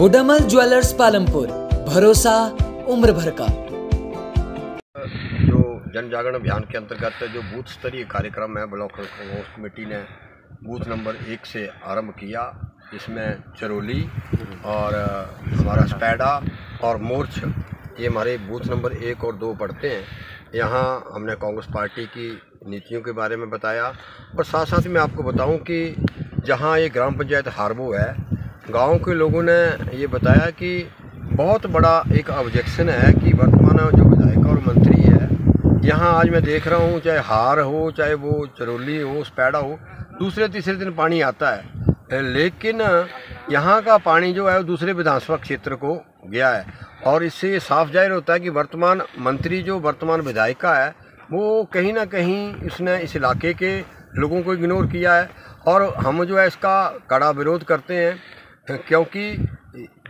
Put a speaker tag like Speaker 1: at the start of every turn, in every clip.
Speaker 1: बुडामल jewellers Palampur, भरोसा, उम्र भर का।
Speaker 2: जो जन जागरण अभियान के अंतर्गत जो बूथ स्तरीय कार्यक्रम है, ब्लॉक कमेटी ने बूथ नंबर एक से आरंभ किया, इसमें चरोली और हमारा स्पैडा और मोर्च, ये हमारे बूथ नंबर एक और दो पढ़ते हैं। यहाँ हमने कांग्रेस पार्टी की नीतियों के बारे में बताया, और साथ साथ मैं आपको बताऊँ कि जहाँ ये ग्राम पंचायत हारबो है गाँव के लोगों ने ये बताया कि बहुत बड़ा एक ऑब्जेक्शन है कि वर्तमान जो विधायक और मंत्री है, यहाँ आज मैं देख रहा हूँ, चाहे हार हो, चाहे वो चरोली हो, स्पैडा हो, दूसरे तीसरे दिन पानी आता है। लेकिन यहाँ का पानी जो है वो दूसरे विधानसभा क्षेत्र को गया है और इससे ये साफ़ ज़ाहिर होता है कि वर्तमान मंत्री जो वर्तमान विधायिका है, वो कहीं ना कहीं इसने इस इलाके के लोगों को इग्नोर किया है और हम जो है इसका कड़ा विरोध करते हैं। क्योंकि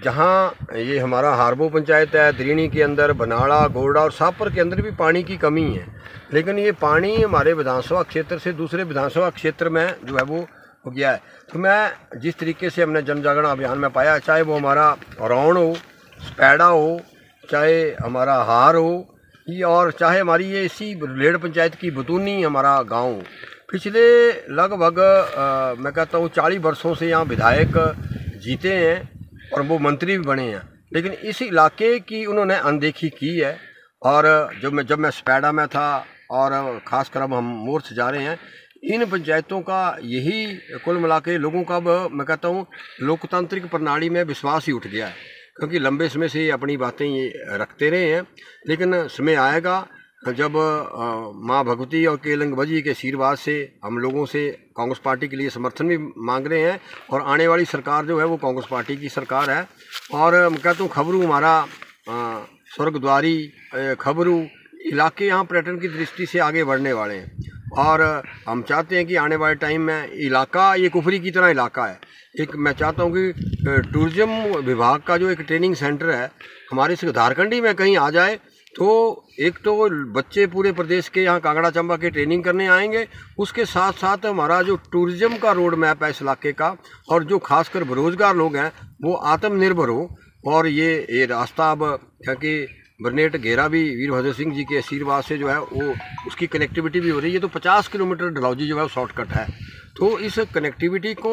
Speaker 2: जहाँ ये हमारा हारबो पंचायत है, द्रीणी के अंदर, बनाड़ा, गोरडा और सापर के अंदर भी पानी की कमी है। लेकिन ये पानी हमारे विधानसभा क्षेत्र से दूसरे विधानसभा क्षेत्र में जो है वो हो गया है। तो मैं जिस तरीके से हमने जन जागरण अभियान में पाया, चाहे वो हमारा रौण हो, स्पैडा हो, चाहे हमारा हार हो, ये और चाहे हमारी ये इसी लेड़ पंचायत की बतूनी हमारा गाँव पिछले लगभग मैं कहता हूँ चालीस वर्षों से यहाँ विधायक जीते हैं और वो मंत्री भी बने हैं। लेकिन इस इलाके की उन्होंने अनदेखी की है और जब मैं जब मैं स्पैडा में था और ख़ासकर अब हम मोर्च जा रहे हैं, इन पंचायतों का यही कुल मिला के लोगों का अब मैं कहता हूँ, लोकतांत्रिक प्रणाली में विश्वास ही उठ गया है। क्योंकि लंबे समय से ये अपनी बातें ये रखते रहे हैं, लेकिन समय आएगा जब माँ भगवती और केलंग बजी के आशीर्वाद से हम लोगों से कांग्रेस पार्टी के लिए समर्थन भी मांग रहे हैं और आने वाली सरकार जो है वो कांग्रेस पार्टी की सरकार है। और मैं कहता हूँ खबरू हमारा स्वर्गद्वारी खबरू इलाके यहाँ पर्यटन की दृष्टि से आगे बढ़ने वाले हैं। और हम चाहते हैं कि आने वाले टाइम में इलाका, ये कुफरी की तरह इलाका है। एक मैं चाहता हूँ कि टूरिज़्म विभाग का जो एक ट्रेनिंग सेंटर है, हमारे झारखंडी में कहीं आ जाए तो एक तो बच्चे पूरे प्रदेश के यहाँ कांगड़ा चंबा के ट्रेनिंग करने आएँगे। उसके साथ साथ हमारा जो टूरिज़्म का रोड मैप है इस इलाके का और जो खासकर बेरोजगार लोग हैं, वो आत्मनिर्भर हो। और ये ये रास्ता अब क्योंकि बरनेट घेरा भी वीरभद्र सिंह जी के आशीर्वाद से जो है, वो उसकी कनेक्टिविटी भी हो रही है। तो 50 किलोमीटर डलौजी जो है शॉर्टकट है। तो इस कनेक्टिविटी को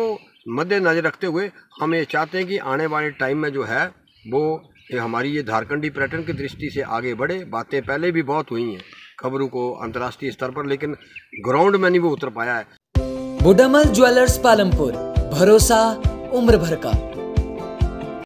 Speaker 2: मद्देनजर रखते हुए हम ये चाहते हैं कि आने वाले टाइम में जो है, वो ये हमारी ये झारखंडी पर्यटन की दृष्टि से आगे बढ़े, बातें पहले भी बहुत हुई हैं, खबरों को अंतर्राष्ट्रीय स्तर पर, लेकिन ग्राउंड में नहीं वो उतर पाया है।
Speaker 1: बुडामल ज्वेलर्स पालमपुर, भरोसा, उम्र भर का।